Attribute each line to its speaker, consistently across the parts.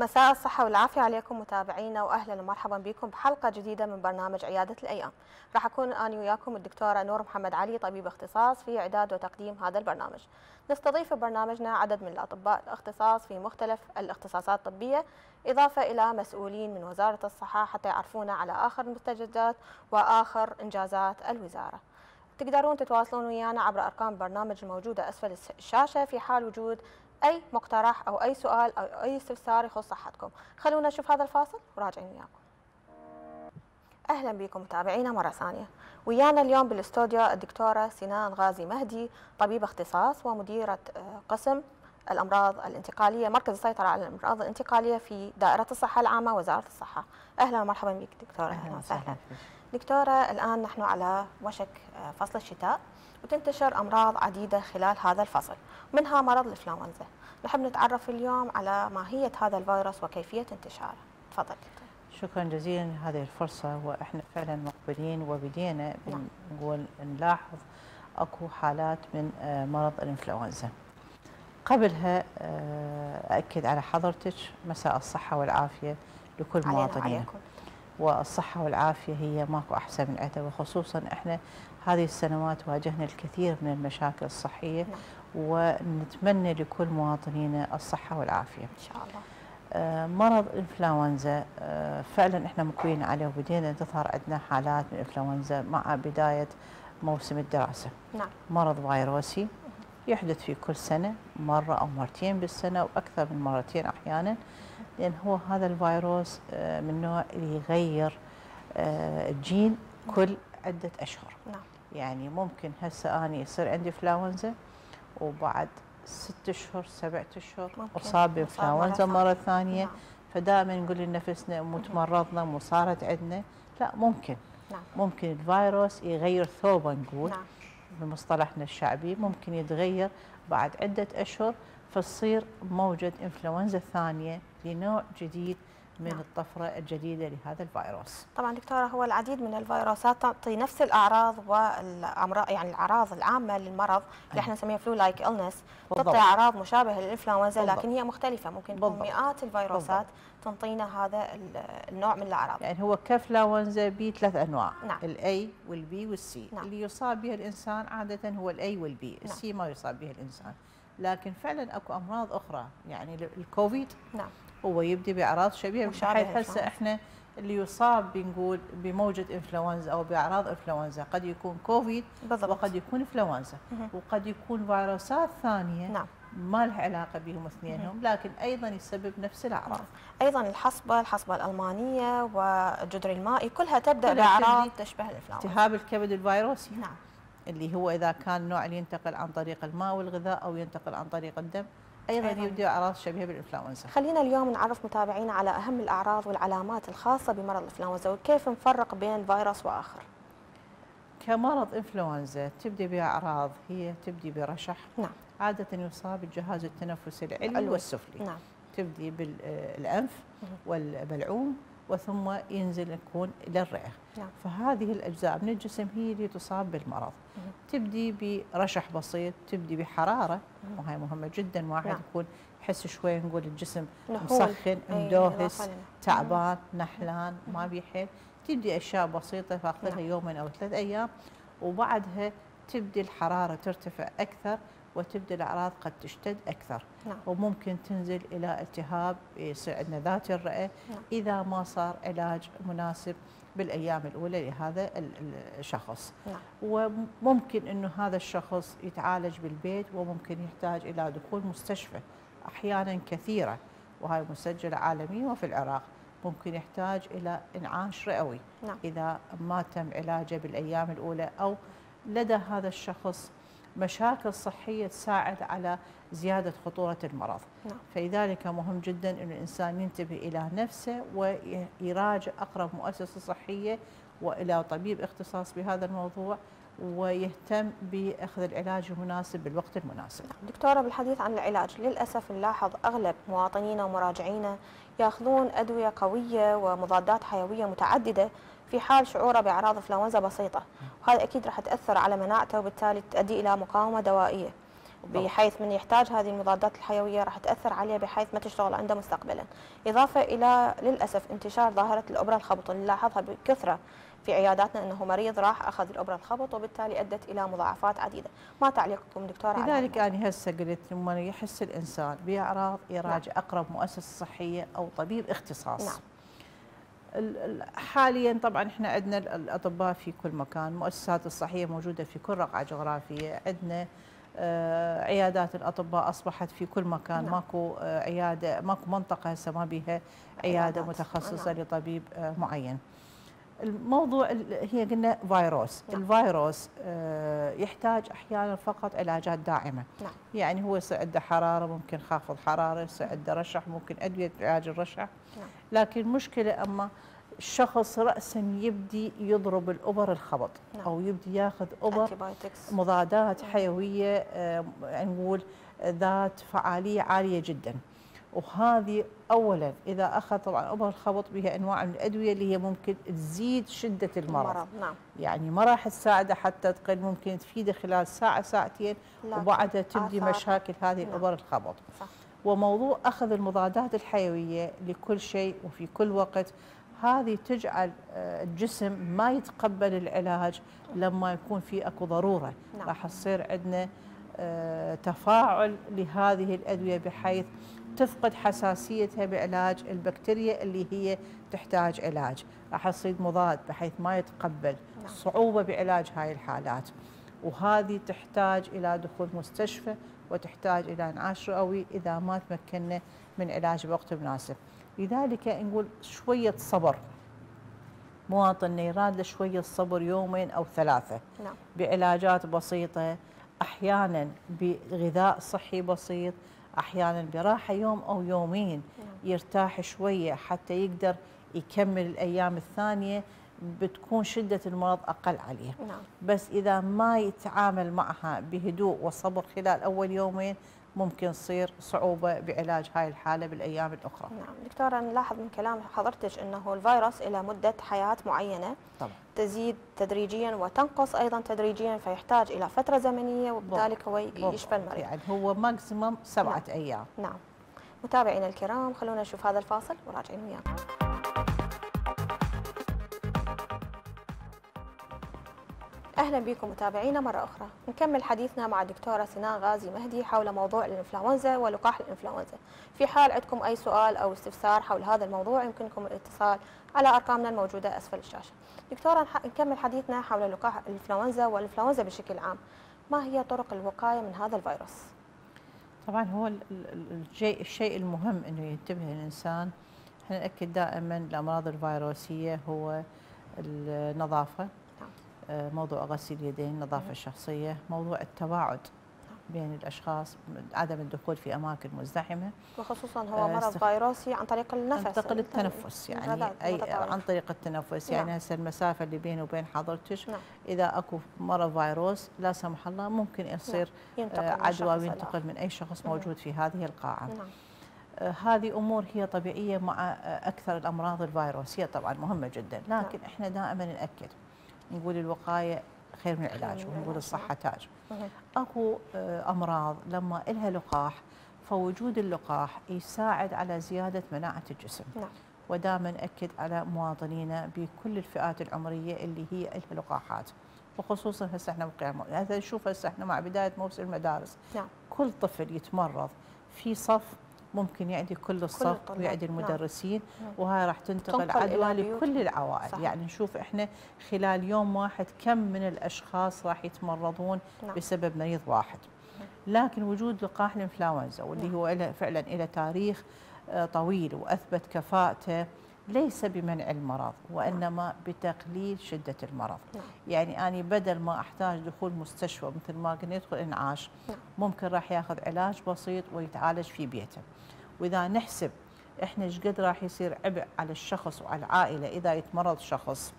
Speaker 1: مساء الصحة والعافية عليكم متابعينا وأهلا ومرحبا بكم بحلقة جديدة من برنامج عيادة الأيام. راح أكون أنا وياكم الدكتورة نور محمد علي طبيب اختصاص في إعداد وتقديم هذا البرنامج. نستضيف في برنامجنا عدد من الأطباء الاختصاص في مختلف الاختصاصات الطبية إضافة إلى مسؤولين من وزارة الصحة حتى يعرفونا على آخر المستجدات وآخر إنجازات الوزارة. تقدرون تتواصلون ويانا عبر أرقام البرنامج الموجودة أسفل الشاشة في حال وجود أي مقترح أو أي سؤال أو أي استفسار يخص صحتكم. خلونا نشوف هذا الفاصل وراجعين وياكم. أهلا بكم متابعينا مرة ثانية. ويانا اليوم بالاستوديو الدكتورة سنان غازي مهدي طبيبة اختصاص ومديرة قسم الأمراض الانتقالية مركز السيطرة على الأمراض الانتقالية في دائرة الصحة العامة وزارة الصحة. أهلا ومرحبا بك دكتورة.
Speaker 2: أهلا وسهلا
Speaker 1: دكتورة الآن نحن على وشك فصل الشتاء وتنتشر أمراض عديدة خلال هذا الفصل منها مرض الإنفلونزا. نحب نتعرف اليوم على ماهية هذا الفيروس وكيفية انتشاره. تفضل
Speaker 2: شكرا جزيلا لهذه الفرصة وإحنا فعلا مقبلين وبدينا
Speaker 1: نعم.
Speaker 2: نقول نلاحظ أكو حالات من آه، مرض الإنفلونزا. قبلها آه، أأكد على حضرتك مساء الصحة والعافية لكل مواطنينا. والصحة والعافية هي ماكو أحسن من عدة وخصوصا إحنا هذه السنوات واجهنا الكثير من المشاكل الصحية
Speaker 1: نعم.
Speaker 2: ونتمنى لكل مواطنينا الصحة والعافية
Speaker 1: إن شاء الله
Speaker 2: آه، مرض الانفلونزا آه، فعلا إحنا مقبلين عليه وبدينا تظهر عندنا حالات من الانفلونزا مع بداية موسم الدراسة.
Speaker 1: نعم
Speaker 2: مرض فيروسي يحدث في كل سنة مرة أو مرتين بالسنة وأكثر من مرتين أحيانا لأن هو هذا الفيروس آه، من نوع اللي يغير آه، الجين كل عدة أشهر.
Speaker 1: نعم.
Speaker 2: يعني ممكن هسه آني يصير عندي انفلونزا وبعد ست أشهر سبعة أشهر.
Speaker 1: أصاب
Speaker 2: بانفلونزا مرة ثانية.
Speaker 1: نعم.
Speaker 2: فدائما نقول لنفسنا مو تمرضنا مو صارت عندنا. لا ممكن.
Speaker 1: نعم.
Speaker 2: ممكن الفيروس يغير ثوبه نقول
Speaker 1: نعم.
Speaker 2: بمصطلحنا الشعبي. ممكن يتغير بعد عدة أشهر فتصير موجة انفلونزا ثانية. لنوع جديد من
Speaker 1: نعم.
Speaker 2: الطفرة الجديدة لهذا الفيروس.
Speaker 1: طبعا دكتورة هو العديد من الفيروسات تعطي نفس الأعراض والأمراض يعني الأعراض العامة للمرض اللي إحنا نسميها flu-like
Speaker 2: illness.
Speaker 1: تعطي أعراض مشابهة للإنفلونزا. لكن هي مختلفة ممكن تكون. مئات الفيروسات تنطينا هذا ال- النوع من الأعراض
Speaker 2: يعني هو كإنفلونزا بي ثلاث أنواع
Speaker 1: نعم.
Speaker 2: ال A وال B وال C
Speaker 1: نعم.
Speaker 2: اللي يصاب بها الإنسان عادة هو ال A وال B ال C ما يصاب بها الإنسان لكن فعلا أكو أمراض أخرى يعني ال- الكوفيد
Speaker 1: نعم
Speaker 2: هو يبدي بأعراض
Speaker 1: شبيهة
Speaker 2: بحيث هسه. إحنا اللي يصاب بنقول بموجة إنفلونزا أو بأعراض إنفلونزا. قد يكون كوفيد
Speaker 1: بالضبط.
Speaker 2: وقد يكون
Speaker 1: إنفلونزا.
Speaker 2: وقد يكون فيروسات ثانية
Speaker 1: نعم.
Speaker 2: ما لها علاقة بهم اثنينهم لكن أيضا يسبب نفس الأعراض.
Speaker 1: أيضا الحصبة الحصبة الألمانية والجدري المائي كلها بأعراض
Speaker 2: تبدي
Speaker 1: تشبه الإنفلونزا.
Speaker 2: التهاب الكبد الفيروسي.
Speaker 1: نعم.
Speaker 2: اللي هو إذا كان نوع اللي ينتقل عن طريق الماء والغذاء أو ينتقل عن طريق الدم.
Speaker 1: أيضا.
Speaker 2: يبدو أعراض شبيهة بالإنفلونزا.
Speaker 1: خلينا اليوم نعرف متابعينا على أهم الأعراض والعلامات الخاصة بمرض الإنفلونزا وكيف نفرق بين فيروس وآخر.
Speaker 2: كمرض إنفلونزا تبدي بأعراض هي تبدي برشح.
Speaker 1: نعم.
Speaker 2: عادة يصاب الجهاز التنفسي العلوي. والسفلي.
Speaker 1: نعم.
Speaker 2: تبدي بالانف. والبلعوم وثم ينزل يكون إلى الرئه
Speaker 1: نعم
Speaker 2: فهذه الأجزاء من الجسم هي اللي تصاب بالمرض. تبدي برشح بسيط تبدي
Speaker 1: بحرارة.
Speaker 2: وهي مهمة جدا واحد
Speaker 1: نعم.
Speaker 2: يكون يحس شوي نقول الجسم
Speaker 1: نحول.
Speaker 2: مسخن مدوهس. تعبان نحلان ما بيحل تبدي أشياء بسيطة فاخذها
Speaker 1: نعم.
Speaker 2: يومين أو ثلاث أيام وبعدها تبدي الحرارة ترتفع أكثر وتبدأ الأعراض قد تشتد أكثر.
Speaker 1: نعم.
Speaker 2: وممكن تنزل إلى التهاب يصير عندنا ذات الرئة
Speaker 1: نعم.
Speaker 2: إذا ما صار علاج مناسب بالأيام الأولى لهذا ال- ال- الشخص.
Speaker 1: نعم.
Speaker 2: وممكن إنه هذا الشخص يتعالج بالبيت وممكن يحتاج إلى دخول مستشفى أحيانا كثيره وهي مسجله عالميا وفي العراق. ممكن يحتاج إلى إنعاش رئوي
Speaker 1: نعم.
Speaker 2: إذا ما تم علاجه بالأيام الأولى أو لدى هذا الشخص مشاكل صحية تساعد على زيادة خطورة المرض.
Speaker 1: نعم.
Speaker 2: فلذلك مهم جدا أن الإنسان ينتبه إلى نفسه ويراجع أقرب مؤسسة صحية وإلى طبيب اختصاص بهذا الموضوع ويهتم بأخذ العلاج المناسب بالوقت المناسب.
Speaker 1: دكتورة بالحديث عن العلاج للأسف نلاحظ أغلب مواطنينا ومراجعينا يأخذون أدوية قوية ومضادات حيوية متعددة في حال شعوره بأعراض انفلونزا بسيطة. وهذا أكيد راح تأثر على مناعته وبالتالي تؤدي إلى مقاومة دوائية. بحيث من يحتاج هذه المضادات الحيوية راح تأثر عليه بحيث ما تشتغل عنده مستقبلا. إضافة إلى للأسف انتشار ظاهرة الأبرة الخبط نلاحظها بكثرة. في عياداتنا إنه مريض راح أخذ الأبرة الخبط وبالتالي أدت إلى مضاعفات عديدة ما تعليقكم دكتورة
Speaker 2: لذلك أنا هسه قلت لما يحس الإنسان بأعراض يراجع نعم. أقرب مؤسسة صحية أو طبيب اختصاص نعم. حاليا طبعا إحنا عندنا الأطباء في كل مكان المؤسسات الصحية موجودة في كل رقعة جغرافية عندنا آه، عيادات الأطباء أصبحت في كل مكان نعم. ماكو آه، عيادة ماكو منطقة هسه ما بها عيادة متخصصة نعم. لطبيب آه، معين الموضوع هي قلنا فيروس نعم. الفيروس يحتاج أحيانا فقط علاجات داعمة نعم. يعني هو يصير عنده حرارة ممكن خافض حرارة يصير عنده رشح ممكن أدوية علاج الرشح نعم. لكن مشكلة أما الشخص راسا يبدي يضرب الأبر الخبط نعم. أو يبدي ياخذ أبر مضادات نعم. حيوية يعني نقول ذات فعالية عالية جدا وهذه اولا إذا اخذ طبعا ابر الخبط بها أنواع من الأدوية اللي هي ممكن تزيد شدة المرض, المرض. نعم. يعني ما راح تساعده حتى تقل ممكن تفيده خلال ساعة ساعتين وبعدها تبدي مشاكل هذه نعم. الأبر الخبط صح. وموضوع أخذ المضادات الحيوية لكل شيء وفي كل وقت هذه تجعل آه، الجسم ما يتقبل العلاج لما يكون في أكو ضرورة نعم. راح تصير عندنا آه، تفاعل لهذه الأدوية بحيث تفقد حساسيتها بعلاج البكتيريا اللي هي تحتاج علاج. راح يصير مضاد بحيث ما يتقبل نعم. صعوبة بعلاج هاي الحالات. وهذه تحتاج إلى دخول مستشفى وتحتاج إلى انعاش رئوي إذا ما تمكنا من علاج بوقت مناسب. لذلك نقول شوية صبر. مواطن يراد له شوية صبر يومين أو ثلاثة. نعم. بعلاجات بسيطة أحيانا بغذاء صحي بسيط أحيانا براحة يوم أو يومين. يرتاح شوية حتى يقدر يكمل الأيام الثانية بتكون شدة المرض أقل عليه نعم. بس إذا ما يتعامل معها بهدوء وصبر خلال أول يومين ممكن تصير صعوبة بعلاج هاي الحالة بالأيام الأخرى
Speaker 1: نعم دكتورة نلاحظ من كلام حضرتك أنه الفيروس إلى مدة حياة معينة طبعا. تزيد تدريجيا وتنقص أيضا تدريجيا فيحتاج إلى فترة زمنية وبالتالي هو يشفى المريض.
Speaker 2: يعني هو ماكسيموم سبعة نعم. أيام.
Speaker 1: نعم. متابعينا الكرام خلونا نشوف هذا الفاصل وراجعين وياكم. أهلا بكم متابعينا مرة أخرى. نكمل حديثنا مع الدكتوره سناء غازي مهدي حول موضوع الإنفلونزا ولقاح الإنفلونزا. في حال عندكم أي سؤال أو استفسار حول هذا الموضوع يمكنكم الاتصال على أرقامنا الموجودة أسفل الشاشة. دكتورة نكمل حديثنا حول لقاح الإنفلونزا والإنفلونزا بشكل عام. ما هي طرق الوقاية من هذا الفيروس؟
Speaker 2: طبعا هو الشيء المهم إنه ينتبه الإنسان. إحنا نأكد دائما الأمراض الفيروسية هو النظافه موضوع غسيل اليدين النظافة الشخصية موضوع التباعد بين الأشخاص عدم الدخول في أماكن مزدحمة
Speaker 1: وخصوصا هو مرض استخ... فيروسي عن طريق النفس
Speaker 2: عن طريق التنفس يعني أي عن طريق التنفس يعني نعم. هسه المسافة اللي بيني وبين حضرتك نعم. إذا أكو مرض فيروس لا سمح الله ممكن يصير نعم. عدوى وينتقل من أي شخص نعم. موجود في هذه القاعة نعم. آه هذه أمور هي طبيعية مع أكثر الأمراض الفيروسية طبعا مهمة جدا لكن نعم. إحنا دائما نأكد نقول الوقاية خير من العلاج ونقول الصحة تاج. أكو آه، أمراض لما لها لقاح فوجود اللقاح يساعد على زيادة مناعة الجسم. نعم. ودائما نأكد على مواطنينا بكل الفئات العمرية اللي هي لها لقاحات. وخصوصا هسه إحنا هذا نشوف هسه إحنا مع بداية موسم المدارس. نعم. كل طفل يتمرض في صف ممكن يعدي كل الصف كل ويعدي نعم. المدرسين نعم. وهي راح تنتقل عدوى لكل العوائل صحيح. يعني نشوف إحنا خلال يوم واحد كم من الأشخاص راح يتمرضون نعم. بسبب مريض واحد نعم. لكن وجود لقاح الإنفلونزا واللي نعم. هو فعلا له تاريخ آه، طويل وأثبت كفاءته ليس بمنع المرض وإنما بتقليل شدة المرض. يعني أني بدل ما أحتاج دخول مستشفى مثل ما قلنا يدخل إنعاش نعم. ممكن راح ياخذ علاج بسيط ويتعالج في بيته وإذا نحسب إحنا إيش قد راح يصير عبء على الشخص وعلى العائلة إذا يتمرض شخص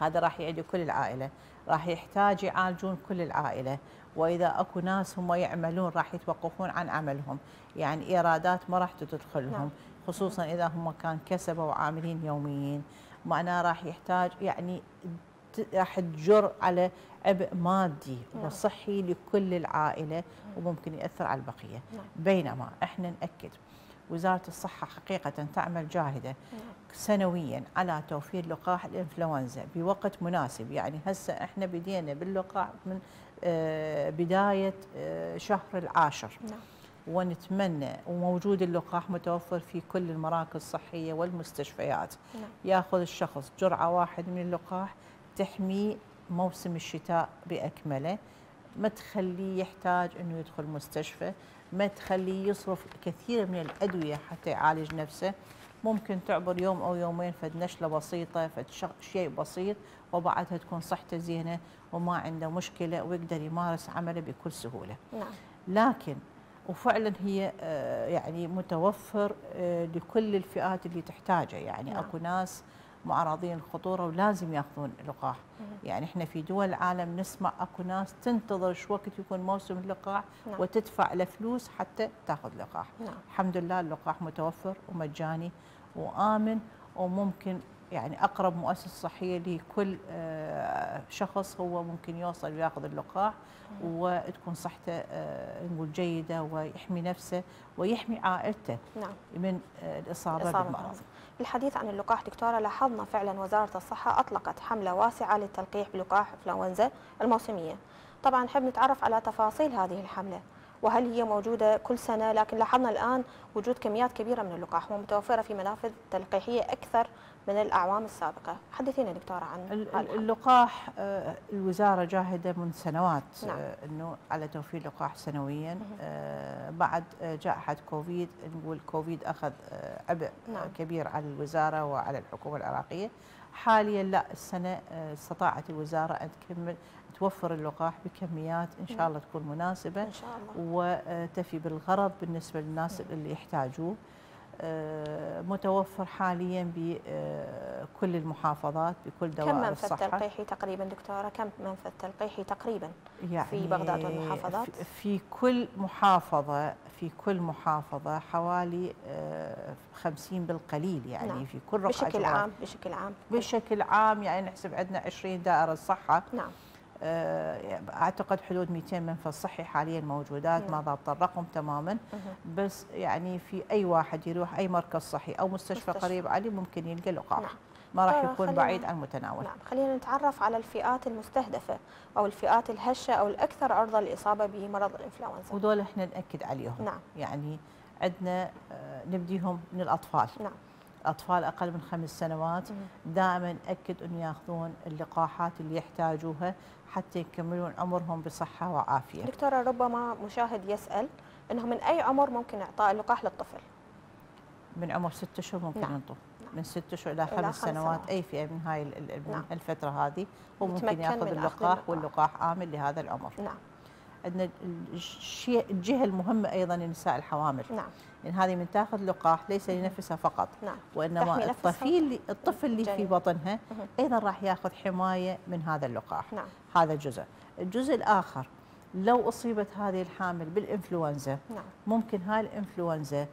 Speaker 2: هذا راح يعدي كل العائلة راح يحتاج يعالجون كل العائلة وإذا أكو ناس هم يعملون راح يتوقفون عن عملهم يعني إيرادات ما راح تدخلهم نعم. خصوصا إذا هم كان كسبوا وعاملين يوميين معناه راح يحتاج يعني راح تجر على عبء مادي
Speaker 1: نعم.
Speaker 2: وصحي لكل العائلة وممكن يأثر على البقية
Speaker 1: نعم.
Speaker 2: بينما إحنا نأكد وزارة الصحة حقيقة تعمل جاهدة
Speaker 1: نعم.
Speaker 2: سنويا على توفير لقاح الإنفلونزا بوقت مناسب. يعني هسه إحنا بدينا باللقاح من آه، بداية آه، شهر العاشر.
Speaker 1: نعم.
Speaker 2: ونتمنى وموجود اللقاح متوفر في كل المراكز الصحية والمستشفيات.
Speaker 1: نعم.
Speaker 2: ياخذ الشخص جرعة واحدة من اللقاح تحميه موسم الشتاء بأكمله ما تخليه يحتاج إنه يدخل مستشفى. ما تخليه يصرف كثير من الأدوية حتى يعالج نفسه. ممكن تعبر يوم أو يومين فد نشلة بسيطة فد شيء بسيط وبعدها تكون صحته زينة وما عنده مشكلة ويقدر يمارس عمله بكل سهولة.
Speaker 1: نعم.
Speaker 2: لكن وفعلا هي آه، يعني متوفر آه، لكل الفئات اللي تحتاجه يعني
Speaker 1: نعم.
Speaker 2: أكو ناس معرضين للخطوره ولازم ياخذون لقاح. يعني إحنا في دول العالم نسمع أكو ناس تنتظر شو وقت يكون موسم اللقاح
Speaker 1: نعم.
Speaker 2: وتدفع له فلوس حتى تاخذ لقاح
Speaker 1: نعم
Speaker 2: الحمد لله اللقاح متوفر ومجاني وآمن وممكن يعني أقرب مؤسسة صحية لكل آه، شخص هو ممكن يوصل وياخذ اللقاح وتكون صحته آه، نقول جيدة ويحمي نفسه ويحمي عائلته
Speaker 1: نعم
Speaker 2: من آه، الإصابة
Speaker 1: الإصابة
Speaker 2: بالمرض.
Speaker 1: بالحديث عن اللقاح دكتورة لاحظنا فعلا وزارة الصحة أطلقت حملة واسعة للتلقيح بلقاح إنفلونزا الموسمية. طبعا نحب نتعرف على تفاصيل هذه الحملة. وهل هي موجودة كل سنة لكن لاحظنا الآن وجود كميات كبيرة من اللقاح ومتوفرة في منافذ تلقيحية أكثر من الأعوام السابقة حدثينا دكتورة عن.
Speaker 2: اللقاح آه، الوزارة جاهدة من سنوات
Speaker 1: نعم.
Speaker 2: آه، إنه على توفير لقاح سنويا. آه، بعد جائحة كوفيد نقول كوفيد أخذ آه، عبء
Speaker 1: نعم.
Speaker 2: كبير على الوزارة وعلى الحكومة العراقية حاليا لا السنة آه، استطاعت الوزارة أن تكمل توفر اللقاح بكميات إن شاء
Speaker 1: نعم.
Speaker 2: الله تكون مناسبة
Speaker 1: إن شاء الله
Speaker 2: وتفي بالغرض بالنسبة للناس اللي يحتاجوه آه، متوفر حاليا بكل المحافظات بكل
Speaker 1: كم
Speaker 2: دوائر
Speaker 1: منفذ
Speaker 2: الصحة
Speaker 1: تلقيحي تقريبا دكتورة كم منفذ تلقيحي تقريبا
Speaker 2: يعني
Speaker 1: في بغداد والمحافظات؟
Speaker 2: في- كل محافظة في كل محافظة حوالي آه، 50 بالقليل يعني
Speaker 1: نعم.
Speaker 2: في كل رقعة
Speaker 1: بشكل. عام بشكل عام
Speaker 2: بشكل عام يعني نحسب عندنا 20 دائرة صحة
Speaker 1: نعم
Speaker 2: آه، أعتقد حدود 200 منفذ صحي حاليا موجودات ما
Speaker 1: نعم.
Speaker 2: ضابط الرقم تماما. بس يعني في أي واحد يروح أي مركز صحي أو مستشفى,
Speaker 1: مستشفى.
Speaker 2: قريب عليه ممكن يلقى لقاح
Speaker 1: نعم.
Speaker 2: ما راح
Speaker 1: طيب،
Speaker 2: يكون
Speaker 1: خلينا-
Speaker 2: بعيد عن المتناول
Speaker 1: نعم خلينا نتعرف على الفئات المستهدفة أو الفئات الهشة أو الأكثر عرضة للإصابة بمرض الإنفلونزا
Speaker 2: ودول إحنا نأكد عليهم
Speaker 1: نعم
Speaker 2: يعني عندنا آه، نبديهم من الأطفال
Speaker 1: نعم
Speaker 2: أطفال أقل من خمس سنوات. دائما ناكد انه ياخذون اللقاحات اللي يحتاجوها حتى يكملون عمرهم بصحة وعافية
Speaker 1: دكتورة ربما مشاهد يسأل أنه من أي عمر ممكن إعطاء اللقاح للطفل
Speaker 2: من عمر ست اشهر ممكن
Speaker 1: نعم.
Speaker 2: ينطوا
Speaker 1: نعم.
Speaker 2: من ست اشهر
Speaker 1: إلى
Speaker 2: خمس سنوات. أي فئة من هاي
Speaker 1: نعم.
Speaker 2: الفترة هذه هو ممكن
Speaker 1: يتمكن يأخذ
Speaker 2: اللقاح
Speaker 1: اللقاح.
Speaker 2: واللقاح امن لهذا العمر
Speaker 1: نعم
Speaker 2: عندنا الشيء الجهة المهمة أيضا النساء الحوامل.
Speaker 1: نعم.
Speaker 2: لأن هذه من تأخذ لقاح ليس لنفسها فقط.
Speaker 1: نعم. وإنما
Speaker 2: الطفل اللي الطفل اللي في. بطنها. أيضا راح يأخذ حماية من هذا اللقاح.
Speaker 1: نعم.
Speaker 2: هذا جزء. الجزء الآخر لو أصيبت هذه الحامل بالإنفلونزا
Speaker 1: نعم.
Speaker 2: ممكن هاي الإنفلونزا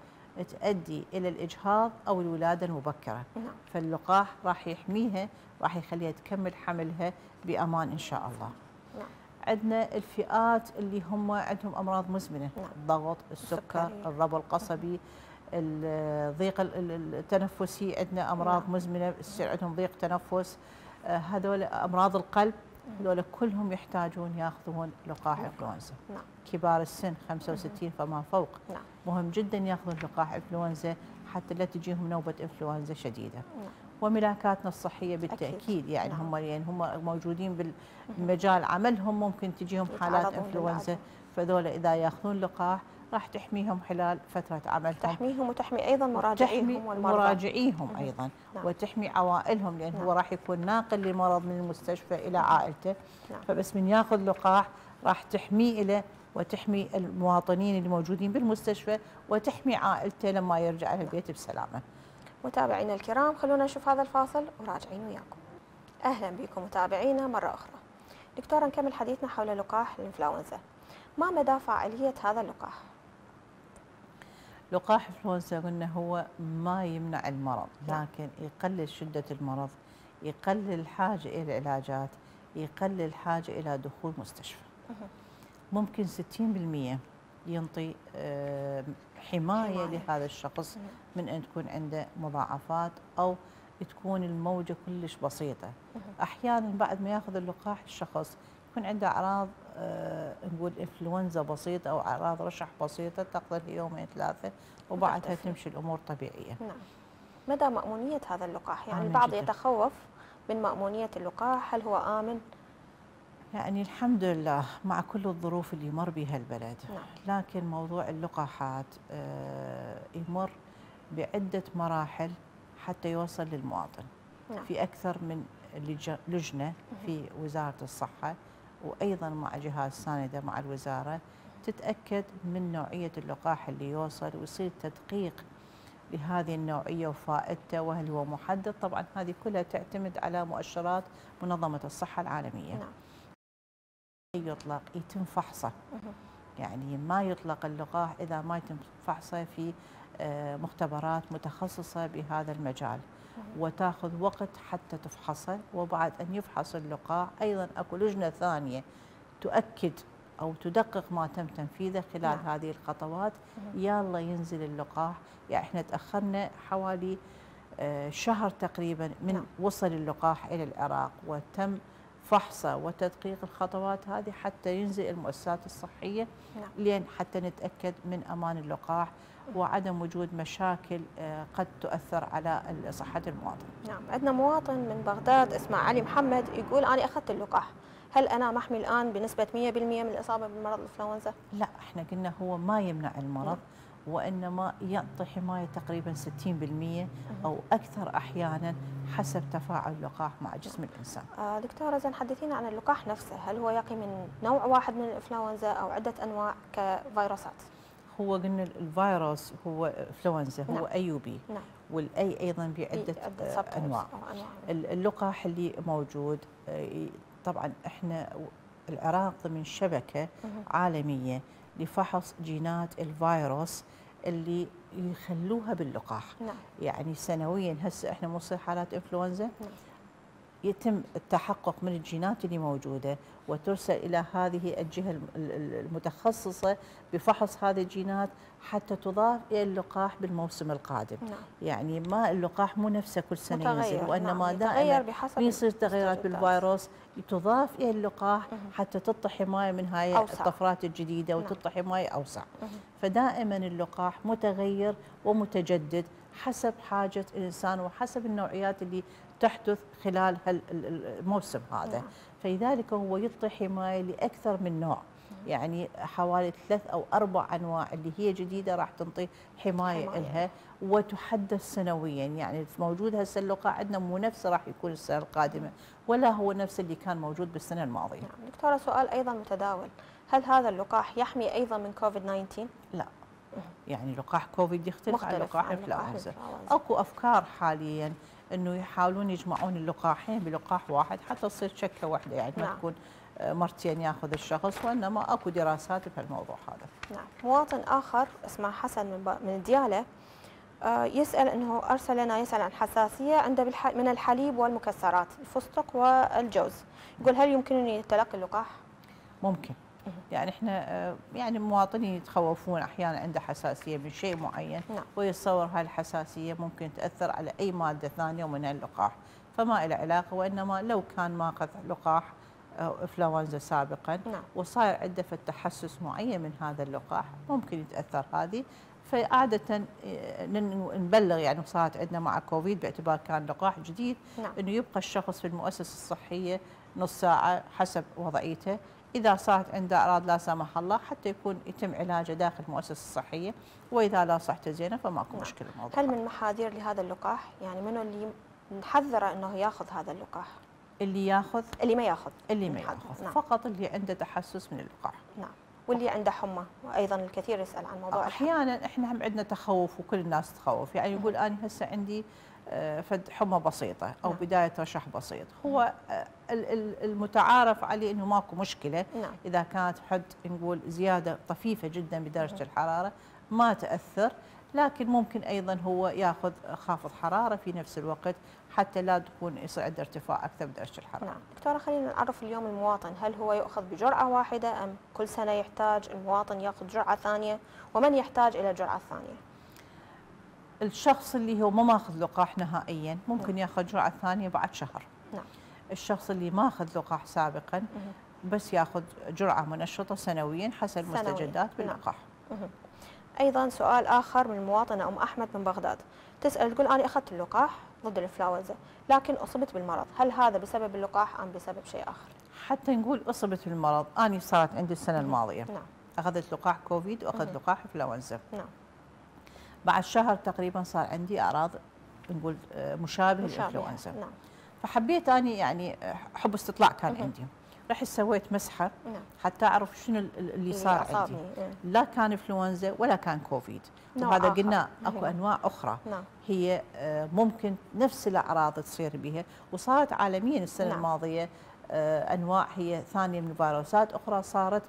Speaker 2: تؤدي إلى الإجهاض أو الولادة المبكرة.
Speaker 1: نعم.
Speaker 2: فاللقاح راح يحميها راح يخليها تكمل حملها بأمان إن شاء الله.
Speaker 1: نعم.
Speaker 2: عندنا الفئات اللي هم عندهم أمراض مزمنة
Speaker 1: نعم.
Speaker 2: الضغط السكر. الربو القصبي الضيق ال- ال- التنفسي عندنا أمراض
Speaker 1: نعم.
Speaker 2: مزمنة يصير عندهم ضيق تنفس. آه، هذول أمراض القلب هذول كلهم يحتاجون ياخذون لقاح إنفلونزا.
Speaker 1: نعم.
Speaker 2: كبار السن 65 فما فوق.
Speaker 1: نعم.
Speaker 2: مهم جدا ياخذون لقاح إنفلونزا حتى لا تجيهم نوبة إنفلونزا شديدة.
Speaker 1: نعم.
Speaker 2: وملاكاتنا الصحية بالتأكيد يعني
Speaker 1: نعم.
Speaker 2: هم يعني هم موجودين بالمجال عملهم ممكن تجيهم حالات إنفلونزا
Speaker 1: للعدوى.
Speaker 2: فذول إذا يأخذون لقاح راح تحميهم خلال فترة عملهم
Speaker 1: تحميهم وتحمي أيضا
Speaker 2: تحمي
Speaker 1: مراجعيهم والمرضى
Speaker 2: مراجعيهم. أيضا
Speaker 1: نعم.
Speaker 2: وتحمي عوائلهم لأن
Speaker 1: نعم.
Speaker 2: هو راح يكون ناقل لمرض من المستشفى إلى عائلته
Speaker 1: نعم.
Speaker 2: فبس من يأخذ لقاح راح تحميه له وتحمي المواطنين اللي موجودين بالمستشفى وتحمي عائلته لما يرجع إلى البيت بسلامة.
Speaker 1: متابعينا الكرام خلونا نشوف هذا الفاصل وراجعين وياكم. أهلا بكم متابعينا مرة أخرى. دكتورة نكمل حديثنا حول لقاح الإنفلونزا. ما مدى فعالية هذا اللقاح؟
Speaker 2: لقاح إنفلونزا قلنا هو ما يمنع المرض
Speaker 1: نعم.
Speaker 2: لكن يقلل شدة المرض يقلل الحاجة إلى علاجات يقلل الحاجة إلى دخول مستشفى. ممكن 60% ينطي
Speaker 1: حماية.
Speaker 2: لهذا الشخص. من أن تكون عنده مضاعفات أو تكون الموجة كلش بسيطة أحيانا بعد ما يأخذ اللقاح الشخص يكون عنده أعراض آه، نقول إنفلونزا بسيطة أو أعراض رشح بسيطة تاخذ له يومين ثلاثة وبعدها. تمشي الأمور طبيعية
Speaker 1: نعم مدى مأمونية هذا اللقاح يعني البعض
Speaker 2: جداً.
Speaker 1: يتخوف من مأمونية اللقاح هل هو آمن
Speaker 2: يعني الحمد لله مع كل الظروف اللي يمر بها البلد
Speaker 1: نعم.
Speaker 2: لكن موضوع اللقاحات آه، يمر بعدة مراحل حتى يوصل للمواطن
Speaker 1: نعم.
Speaker 2: في أكثر من لج- لجنة في وزارة الصحة وأيضا مع جهاز ساندة مع الوزارة تتأكد من نوعية اللقاح اللي يوصل ويصير تدقيق لهذه النوعية وفائدته وهل هو محدد طبعا هذه كلها تعتمد على مؤشرات منظمة الصحة العالمية
Speaker 1: نعم.
Speaker 2: يطلق يتم فحصه. يعني ما يطلق اللقاح إذا ما يتم فحصه في آه، مختبرات متخصصة بهذا المجال وتاخذ وقت حتى تفحصه وبعد أن يفحص اللقاح أيضا أكو لجنة ثانية تؤكد أو تدقق ما تم تنفيذه خلال
Speaker 1: نعم.
Speaker 2: هذه الخطوات. يلا ينزل اللقاح يعني إحنا تأخرنا حوالي آه، شهر تقريبا من
Speaker 1: نعم.
Speaker 2: وصل اللقاح إلى العراق وتم فحصة وتدقيق الخطوات هذه حتى ينزل المؤسسات الصحية
Speaker 1: نعم.
Speaker 2: لين حتى نتأكد من أمان اللقاح وعدم وجود مشاكل آه، قد تؤثر على صحة المواطن.
Speaker 1: نعم. عندنا مواطن من بغداد اسمه علي محمد يقول أنا أخذت اللقاح. هل أنا محمي الآن بنسبة 100% من الإصابة بمرض الإنفلونزا؟
Speaker 2: لا إحنا قلنا هو ما يمنع المرض وإنما يعطي حماية تقريبا 60% أو أكثر أحيانا حسب تفاعل اللقاح مع جسم الإنسان.
Speaker 1: آه دكتورة زين حدثينا عن اللقاح نفسه. هل هو يقي من نوع واحد من الإنفلونزا أو عدة أنواع كفيروسات؟
Speaker 2: هو قلنا الفيروس هو إنفلونزا هو
Speaker 1: نعم.
Speaker 2: ايوبي
Speaker 1: نعم.
Speaker 2: والاي أيضا بعده
Speaker 1: أنواع.
Speaker 2: اللقاح اللي موجود آه، طبعا إحنا العراق ضمن
Speaker 1: شبكة.
Speaker 2: عالمية لفحص جينات الفيروس اللي يخلوها باللقاح.
Speaker 1: نعم.
Speaker 2: يعني سنويا هسه إحنا موصل حالات انفلونزا
Speaker 1: نعم.
Speaker 2: يتم التحقق من الجينات اللي موجودة وترسل إلى هذه الجهة الم- ال- ال- المتخصصة بفحص هذه الجينات حتى تضاف إلى اللقاح بالموسم القادم
Speaker 1: نعم
Speaker 2: يعني ما اللقاح مو نفسه كل سنة ينزل
Speaker 1: متغير
Speaker 2: وإنما
Speaker 1: نعم.
Speaker 2: دائما
Speaker 1: بحسب
Speaker 2: يصير تغيرات. بالفيروس تضاف إلى اللقاح. حتى تعطي حماية من هاي
Speaker 1: أوسع.
Speaker 2: الطفرات الجديدة
Speaker 1: نعم.
Speaker 2: وتعطي حماية أوسع
Speaker 1: مهم.
Speaker 2: فدائما اللقاح متغير ومتجدد حسب حاجة الإنسان وحسب النوعيات اللي تحدث خلال الموسم هذا.
Speaker 1: نعم.
Speaker 2: فلذلك هو يعطي حمايه لأكثر من نوع. يعني حوالي ثلاث أو أربع أنواع اللي هي جديدة راح تنطي حماية,
Speaker 1: حماية.
Speaker 2: لها وتحدث سنويا. يعني موجود هسه اللقاح عندنا مو نفسه راح يكون السنة القادمة ولا هو نفس اللي كان موجود بالسنة الماضية.
Speaker 1: نعم. دكتورة سؤال أيضا متداول. هل هذا اللقاح يحمي أيضا من كوفيد 19
Speaker 2: لا. يعني لقاح كوفيد يختلف عن لقاح انفلونزا. أكو أفكار حاليا إنه يحاولون يجمعون اللقاحين بلقاح واحد حتى تصير شكة واحدة يعني ما
Speaker 1: نعم.
Speaker 2: تكون آه، مرتين ياخذ الشخص وإنما أكو دراسات بهالموضوع هذا
Speaker 1: نعم مواطن آخر اسمه حسن من من ديالى آه، يسأل أنه أرسل لنا يسأل عن حساسية عنده بالح- من الحليب والمكسرات الفستق والجوز يقول هل يمكنني تلقي اللقاح؟
Speaker 2: ممكن يعني إحنا آه، يعني مواطنين يتخوفون أحيانا عنده حساسية من شيء معين
Speaker 1: نعم.
Speaker 2: ويتصور هاي الحساسيه ممكن تأثر على أي مادة ثانية من اللقاح. فما له علاقة وإنما لو كان ماخذ لقاح آه، إنفلونزا سابقا
Speaker 1: نعم.
Speaker 2: وصاير عنده في تحسس معين من هذا اللقاح ممكن يتأثر هذه. فعادة آه، نبلغ يعني صارت عندنا مع كوفيد باعتبار كان لقاح جديد
Speaker 1: نعم.
Speaker 2: إنه يبقى الشخص في المؤسسة الصحية نص ساعة حسب وضعيته. إذا صارت عنده اعراض لا سمح الله حتى يكون يتم علاجه داخل المؤسسة الصحية وإذا لا صحته زينة فماكو
Speaker 1: نعم.
Speaker 2: مشكلة الموضوع
Speaker 1: هل من محاذير لهذا اللقاح؟ يعني منو اللي نحذره أنه يأخذ هذا اللقاح؟
Speaker 2: اللي يأخذ
Speaker 1: اللي ما يأخذ
Speaker 2: اللي ما. يأخذ
Speaker 1: نعم.
Speaker 2: فقط اللي عنده تحسس من اللقاح
Speaker 1: نعم واللي عنده حمى وأيضا الكثير يسأل عن موضوع الحمى
Speaker 2: أحيانا إحنا هم عندنا تخوف وكل الناس تخوف يعني يقول أنا هسه عندي فد حمى بسيطة أو
Speaker 1: نعم.
Speaker 2: بداية رشح بسيط. هو آه، ال- ال- المتعارف عليه إنه ماكو مشكلة.
Speaker 1: نعم.
Speaker 2: إذا كانت حد نقول زيادة طفيفة جدا بدرجة الحرارة ما تأثر لكن ممكن أيضا هو ياخذ خافض حرارة في نفس الوقت حتى لا تكون يصير عنده ارتفاع أكثر بدرجة الحرارة.
Speaker 1: نعم. دكتورة خلينا نعرف اليوم المواطن هل هو يؤخذ بجرعة واحدة أم كل سنة يحتاج المواطن يأخذ جرعة ثانية؟ ومن يحتاج إلى الجرعة الثانية
Speaker 2: الشخص اللي هو ما ماخذ لقاح نهائيا ممكن ياخذ جرعة ثانية بعد شهر.
Speaker 1: نعم
Speaker 2: الشخص اللي ما اخذ لقاح سابقا
Speaker 1: مهم.
Speaker 2: بس ياخذ جرعة منشطة سنويا حسب. المستجدات
Speaker 1: نعم.
Speaker 2: باللقاح.
Speaker 1: مهم. أيضا سؤال آخر من المواطنة أم أحمد من بغداد تسأل تقول أنا أخذت اللقاح ضد الإنفلونزا لكن أصبت بالمرض هل هذا بسبب اللقاح أم بسبب شيء آخر
Speaker 2: حتى نقول أصبت بالمرض أنا صارت عندي السنة الماضية
Speaker 1: نعم
Speaker 2: أخذت لقاح كوفيد
Speaker 1: وأخذت.
Speaker 2: لقاح انفلونزا
Speaker 1: نعم
Speaker 2: بعد شهر تقريبا صار عندي أعراض نقول آه، مشابه. للإنفلونزا
Speaker 1: نعم
Speaker 2: فحبيت أني يعني آه، حب استطلاع كان
Speaker 1: مهم.
Speaker 2: عندي رحت سويت مسحة
Speaker 1: نعم
Speaker 2: حتى أعرف شنو ال- ال- اللي صار عندي.
Speaker 1: مم.
Speaker 2: لا كان إنفلونزا ولا كان كوفيد وهذا
Speaker 1: آخر.
Speaker 2: قلنا
Speaker 1: أكو.
Speaker 2: أنواع أخرى
Speaker 1: نعم
Speaker 2: هي آه، ممكن نفس الأعراض تصير بها وصارت عالميا السنة
Speaker 1: نعم.
Speaker 2: الماضية أنواع هي ثانية من فيروسات أخرى صارت.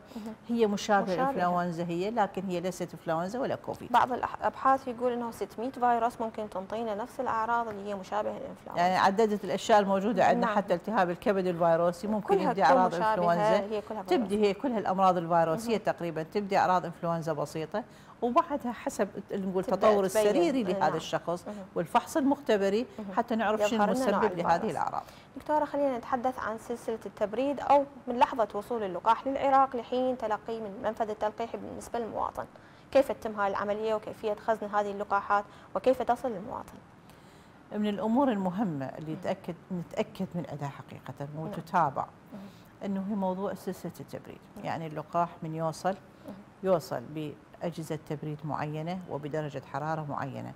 Speaker 2: هي
Speaker 1: مشابهة.
Speaker 2: للانفلونزا هي لكن هي ليست إنفلونزا ولا كوفيد
Speaker 1: بعض الأبحاث يقول أنه 600 فيروس ممكن تنطينا نفس الأعراض اللي هي مشابهة للإنفلونزا
Speaker 2: يعني عددت الأشياء الموجودة عندنا
Speaker 1: نعم.
Speaker 2: حتى التهاب الكبد الفيروسي ممكن يبدي
Speaker 1: أعراض
Speaker 2: إنفلونزا
Speaker 1: هي كلها.
Speaker 2: تبدي هي كلها الأمراض الفيروسية تقريبا تبدي أعراض إنفلونزا بسيطة وبعدها حسب نقول التطور. السريري
Speaker 1: نعم.
Speaker 2: لهذا الشخص
Speaker 1: مهم.
Speaker 2: والفحص المختبري. حتى نعرف شنو المسبب لهذه. الأعراض
Speaker 1: دكتورة خلينا نتحدث عن سلسلة التبريد أو من لحظة وصول اللقاح للعراق لحين تلقيه من المنفذ التلقيحي بالنسبة للمواطن كيف تتم هذه العملية وكيفية خزن هذه اللقاحات وكيف تصل للمواطن
Speaker 2: من الأمور المهمة اللي نتاكد نتاكد من اداها حقيقة وتتابع إنه هي موضوع سلسلة التبريد يعني اللقاح من يوصل يوصل باجهزه تبريد معينة وبدرجة حرارة معينة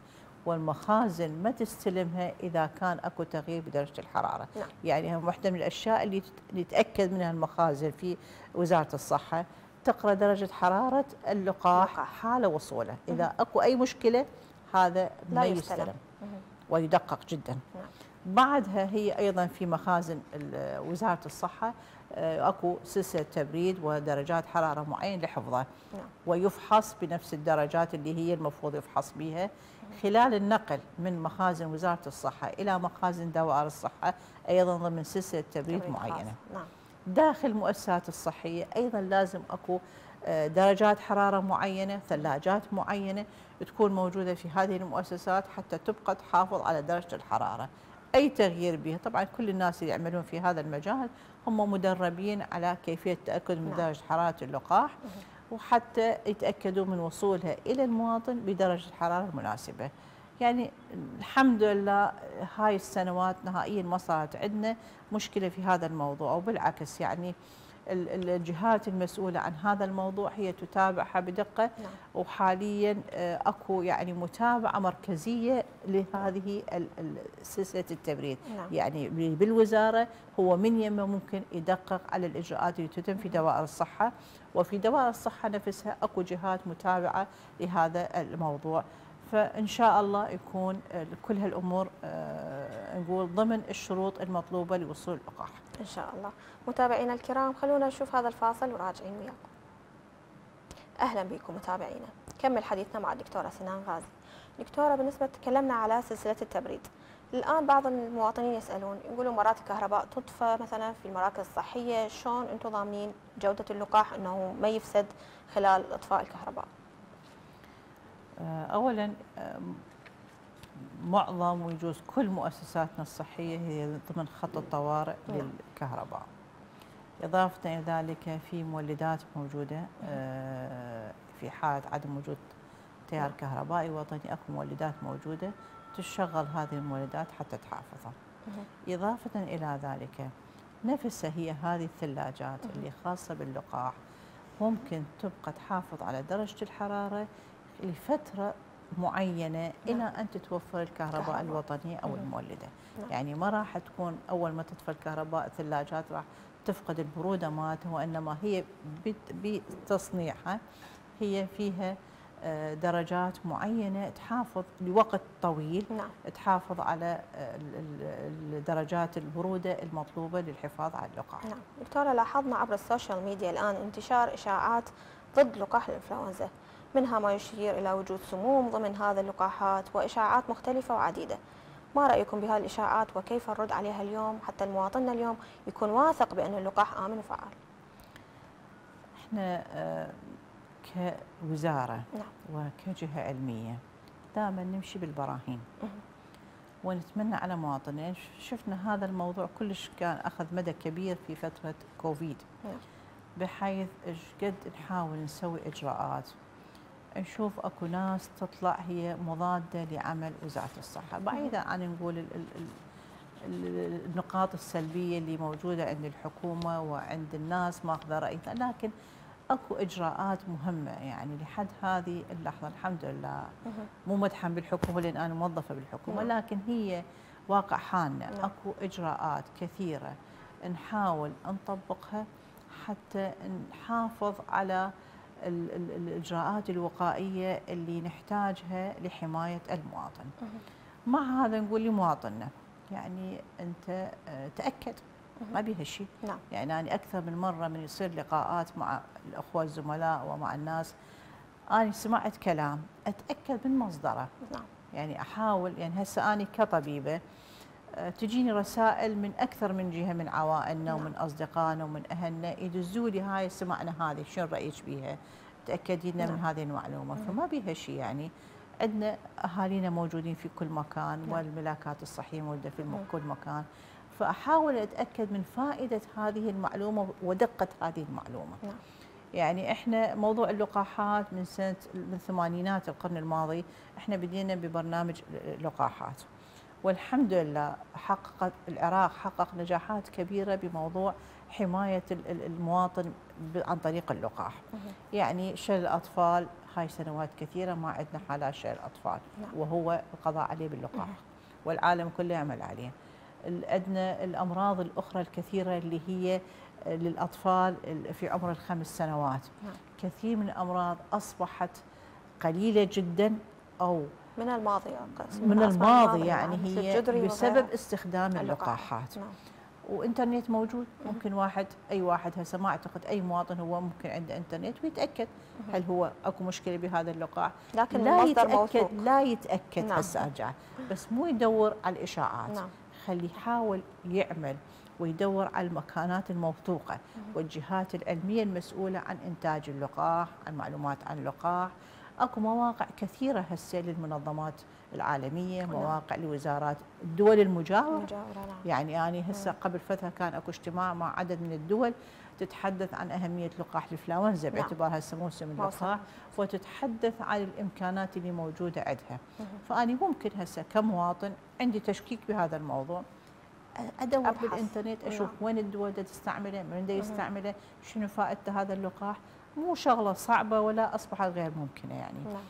Speaker 2: والمخازن ما تستلمها إذا كان أكو تغيير بدرجة الحرارة
Speaker 1: نعم.
Speaker 2: يعني هم واحدة من الأشياء اللي نتاكد منها المخازن في وزارة الصحة تقرأ درجة حرارة اللقاح
Speaker 1: اللقاح.
Speaker 2: حال وصوله إذا أكو أي مشكلة هذا
Speaker 1: لا
Speaker 2: ما
Speaker 1: يستلم.
Speaker 2: يستلم. ويدقق جدا
Speaker 1: نعم.
Speaker 2: بعدها هي أيضا في مخازن ال- وزارة الصحة آه، اكو سلسلة تبريد ودرجات حرارة معينة لحفظه
Speaker 1: نعم.
Speaker 2: ويفحص بنفس الدرجات اللي هي المفروض يفحص بها خلال النقل من مخازن وزارة الصحة إلى مخازن دوائر الصحة أيضا ضمن سلسلة تبريد. معينة
Speaker 1: نعم
Speaker 2: داخل المؤسسات الصحية أيضا لازم أكو آه، درجات حرارة معينة ثلاجات معينة تكون موجودة في هذه المؤسسات حتى تبقى تحافظ على درجة الحرارة أي تغيير بها طبعا كل الناس اللي يعملون في هذا المجال هم مدربين على كيفية التأكد من
Speaker 1: نعم.
Speaker 2: درجة حرارة اللقاح وحتى يتأكدوا من وصولها إلى المواطن بدرجة الحرارة المناسبة يعني الحمد لله هاي السنوات نهائيا ما صارت عندنا مشكلة في هذا الموضوع وبالعكس يعني الجهات المسؤولة عن هذا الموضوع هي تتابعها بدقة
Speaker 1: نعم.
Speaker 2: وحاليا آه، أكو يعني متابعة مركزية لهذه سلسلة التبريد
Speaker 1: نعم.
Speaker 2: يعني ب- بالوزارة هو من يمه ممكن يدقق على الإجراءات اللي تتم في دوائر الصحة وفي دوائر الصحة نفسها أكو جهات متابعة لهذا الموضوع فإن شاء الله يكون كل هالأمور آه، نقول ضمن الشروط المطلوبة لوصول اللقاح.
Speaker 1: إن شاء الله. متابعينا الكرام خلونا نشوف هذا الفاصل وراجعين وياكم. أهلا بكم متابعينا. كمل حديثنا مع الدكتورة سنان غازي. دكتورة بالنسبة تكلمنا على سلسلة التبريد. الآن بعض المواطنين يسألون يقولوا مرات الكهرباء تطفى مثلا في المراكز الصحية شلون أنتم ضامنين جودة اللقاح أنه ما يفسد خلال إطفاء الكهرباء؟
Speaker 2: اولا آم، معظم ويجوز كل مؤسساتنا الصحية هي ضمن خط الطوارئ
Speaker 1: نعم.
Speaker 2: للكهرباء. إضافة إلى ذلك في مولدات موجودة آه، في حالة عدم وجود تيار
Speaker 1: نعم.
Speaker 2: كهربائي وطني أكو مولدات موجودة تشغل هذه المولدات حتى تحافظها. إضافة إلى ذلك نفسها هي هذه الثلاجات اللي خاصة باللقاح ممكن تبقى تحافظ على درجة الحرارة لفترة معينة إلى أن تتوفر الكهرباء
Speaker 1: كهرباء.
Speaker 2: الوطنية أو
Speaker 1: مهم.
Speaker 2: المولدة
Speaker 1: نعم.
Speaker 2: يعني ما راح تكون أول ما تطفى الكهرباء الثلاجات راح تفقد البرودة مالتها وإنما هي بت- بتصنيعها هي فيها آه، درجات معينة تحافظ لوقت طويل
Speaker 1: نعم
Speaker 2: تحافظ على ال- ال- الدرجات البرودة المطلوبة للحفاظ على اللقاح
Speaker 1: نعم دكتورة لاحظنا عبر ال social media الآن انتشار إشاعات ضد لقاح الإنفلونزا منها ما يشير إلى وجود سموم ضمن هذه اللقاحات وإشاعات مختلفة وعديدة. ما رأيكم بهذه الإشاعات وكيف الرد عليها اليوم حتى المواطن اليوم يكون واثق بأن اللقاح آمن وفعال؟
Speaker 2: إحنا آه، كوزارة
Speaker 1: نعم.
Speaker 2: وكجهة علمية دائما نمشي بالبراهين. ونتمنى على مواطنين شفنا هذا الموضوع كلش كان أخذ مدى كبير في فترة كوفيد.
Speaker 1: نعم.
Speaker 2: بحيث قد نحاول نسوي إجراءات. نشوف أكو ناس تطلع هي مضادة لعمل وزارة الصحة. بعيدا عن نقول ال ال ال النقاط السلبية اللي موجودة عند الحكومة وعند الناس ماخذة رأيها. لكن أكو إجراءات مهمة يعني لحد هذه اللحظة. الحمد لله. مو مدحا بالحكومة لأن أنا موظفة
Speaker 1: بالحكومة.
Speaker 2: لكن هي واقع حالنا. أكو إجراءات كثيرة نحاول نطبقها حتى نحافظ على الإجراءات الوقائية اللي نحتاجها لحماية المواطن. مع هذا نقول لمواطننا يعني أنت آه، تأكد ما بيها شيء
Speaker 1: نعم.
Speaker 2: يعني أنا أكثر من مرة من يصير لقاءات مع الأخوة الزملاء ومع الناس أنا سمعت كلام أتأكد من مصدره
Speaker 1: نعم.
Speaker 2: يعني أحاول يعني هسه أنا كطبيبة آه، تجيني رسائل من أكثر من جهة من عوائلنا نعم. ومن أصدقائنا ومن أهلنا يدزوا لي هاي سمعنا هذه شنو رأيك بيها؟ تاكدي لنا نعم. من هذه المعلومة نعم. فما بيها شيء يعني عندنا أهالينا موجودين في كل مكان نعم. والملاكات الصحية موجودة في نعم. كل مكان فأحاول أتأكد من فائدة هذه المعلومة ودقة هذه المعلومة
Speaker 1: نعم.
Speaker 2: يعني إحنا موضوع اللقاحات من سنة من ثمانينات القرن الماضي إحنا بدينا ببرنامج لقاحات والحمد لله حققت العراق حقق نجاحات كبيرة بموضوع حماية المواطن عن طريق اللقاح. يعني شل الأطفال هاي سنوات كثيرة ما عندنا حالات شل الأطفال
Speaker 1: نعم.
Speaker 2: وهو القضاء عليه باللقاح والعالم كله يعمل عليه. عندنا الأمراض الأخرى الكثيرة اللي هي للأطفال في عمر الخمس سنوات.
Speaker 1: نعم.
Speaker 2: كثير من الأمراض أصبحت قليلة جدا أو
Speaker 1: من الماضي
Speaker 2: من الماضي يعني هي بسبب استخدام اللقاحات.
Speaker 1: نعم.
Speaker 2: وإنترنت موجود. ممكن واحد أي واحد هسه ما أعتقد أي مواطن هو ممكن عنده إنترنت ويتأكد هل هو أكو مشكلة بهذا اللقاح.
Speaker 1: لكن
Speaker 2: لا
Speaker 1: يتأكد
Speaker 2: موثوق. لا يتأكد نعم. هسه ارجع بس مو يدور على الإشاعات.
Speaker 1: نعم.
Speaker 2: خليه يحاول يعمل ويدور على المكانات الموثوقة. والجهات العلمية المسؤولة عن إنتاج اللقاح عن معلومات عن اللقاح أكو مواقع كثيرة هسه للمنظمات العالمية نعم. مواقع لوزارات الدول المجاورة
Speaker 1: نعم.
Speaker 2: يعني أنا هسه قبل فترة كان أكو اجتماع مع عدد من الدول تتحدث عن أهمية لقاح الانفلونزا نعم. باعتبار هسه موسم اللقاح وتتحدث عن الإمكانات اللي موجودة عندها فاني ممكن هسه كمواطن عندي تشكيك بهذا الموضوع أدور أبحث. بالإنترنت أشوف نعم. وين الدول تستعمله من يستعمله شنو فائدة هذا اللقاح مو شغلة صعبة ولا أصبحت غير ممكنة يعني.
Speaker 1: نعم.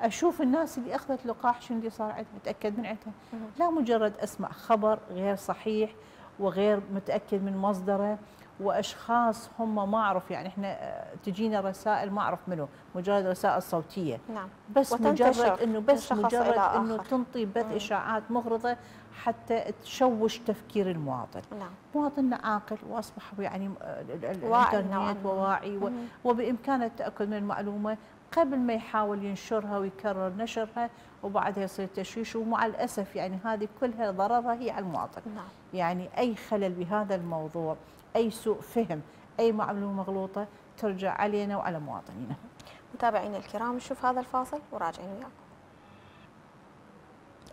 Speaker 2: أشوف الناس اللي أخذت لقاح شنو اللي صار عندها اتاكد من عندها؟ لا مجرد اسمع خبر غير صحيح وغير متأكد من مصدره وأشخاص هم ما أعرف يعني إحنا آه، تجينا رسائل ما أعرف منه مجرد رسائل صوتية.
Speaker 1: نعم.
Speaker 2: بس مجرد إنه بس مجرد إنه تنطي بث إشاعات مغرضة حتى تشوش تفكير المواطن.
Speaker 1: نعم.
Speaker 2: مواطننا عاقل وأصبح يعني
Speaker 1: آه، الإنترنت
Speaker 2: وواعي وبإمكانه التاكد من المعلومة قبل ما يحاول ينشرها ويكرر نشرها وبعدها يصير تشويش. ومع الأسف يعني هذه كلها ضررها هي على المواطن.
Speaker 1: نعم.
Speaker 2: يعني أي خلل بهذا الموضوع أي سوء فهم أي معلومة مغلوطة ترجع علينا وعلى مواطنينا.
Speaker 1: متابعينا الكرام نشوف هذا الفاصل وراجعين وياكم.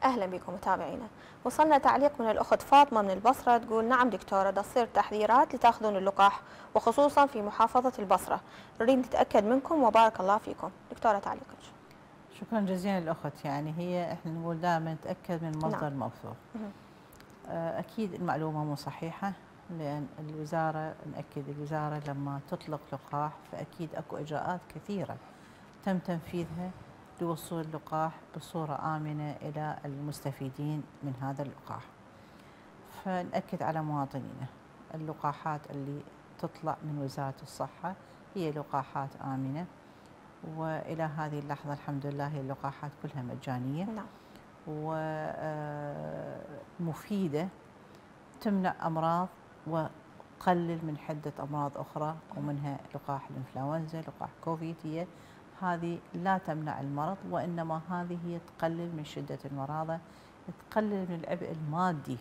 Speaker 1: أهلا بكم متابعينا. وصلنا تعليق من الأخت فاطمة من البصرة تقول نعم دكتورة تصير تحذيرات لتأخذون اللقاح وخصوصا في محافظة البصرة. نريد نتاكد منكم وبارك الله فيكم. دكتورة تعليقك.
Speaker 2: شكرا جزيلا الاخت يعني هي إحنا نقول دائما نتأكد من مصدر نعم. موثوق. آه، أكيد المعلومة مو صحيحة لأن الوزارة نأكد الوزارة لما تطلق لقاح فأكيد أكو إجراءات كثيرة تم تنفيذها. لوصول اللقاح بصورة آمنة إلى المستفيدين من هذا اللقاح فنأكد على مواطنينا اللقاحات اللي تطلع من وزارة الصحة هي لقاحات آمنة وإلى هذه اللحظة الحمد لله هي اللقاحات كلها مجانية
Speaker 1: نعم.
Speaker 2: ومفيدة آه، تمنع أمراض وقلل من حدة أمراض أخرى ومنها لقاح الإنفلونزا لقاح كوفيد هي هذه لا تمنع المرض وإنما هذه هي تقلل من شدة المرضى تقلل من العبء المادي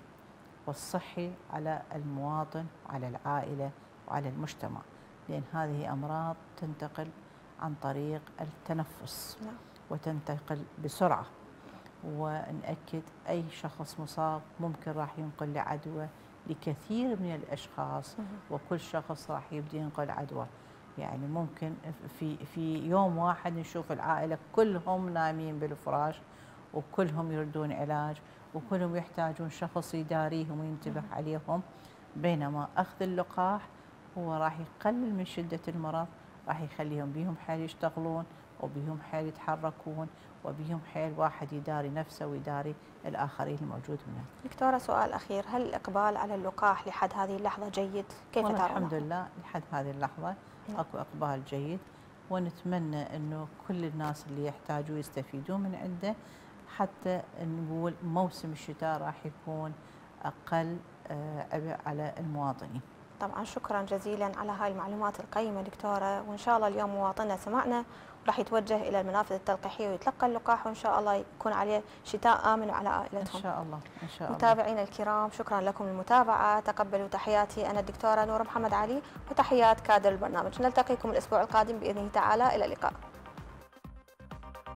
Speaker 2: والصحي على المواطن وعلى العائلة وعلى المجتمع. لأن هذه أمراض تنتقل عن طريق التنفس
Speaker 1: نعم.
Speaker 2: وتنتقل بسرعة. ونأكد أي شخص مصاب ممكن راح ينقل لعدوى لكثير من الأشخاص وكل شخص راح يبدي ينقل عدوى. يعني ممكن في في يوم واحد نشوف العائلة كلهم نايمين بالفراش وكلهم يردون علاج وكلهم يحتاجون شخص يداريهم وينتبه عليهم بينما أخذ اللقاح هو راح يقلل من شدة المرض راح يخليهم بيهم حيل يشتغلون وبيهم حيل يتحركون وبيهم حيل واحد يداري نفسه ويداري الآخرين الموجود هناك
Speaker 1: دكتورة سؤال أخير هل الإقبال على اللقاح لحد هذه اللحظة جيد؟ كيف ترونه؟
Speaker 2: الحمد لله لحد هذه اللحظة
Speaker 1: نعم.
Speaker 2: أكو أقبال جيد. ونتمنى إنه كل الناس اللي يحتاجوا يستفيدون من عنده. حتى نقول موسم الشتاء راح يكون أقل آه، عبء على المواطنين.
Speaker 1: طبعا شكرا جزيلا على هاي المعلومات القيمة دكتورة وإن شاء الله اليوم مواطننا سمعنا وراح يتوجه إلى المنافذ التلقيحية ويتلقى اللقاح وإن شاء الله يكون عليه شتاء آمن وعلى
Speaker 2: إن
Speaker 1: عائلتهم.
Speaker 2: شاء الله إن شاء الله.
Speaker 1: متابعينا الكرام شكرا لكم للمتابعة. تقبلوا تحياتي أنا الدكتورة نور محمد علي وتحيات كادر البرنامج. نلتقيكم الأسبوع القادم بإذنه تعالى. إلى اللقاء.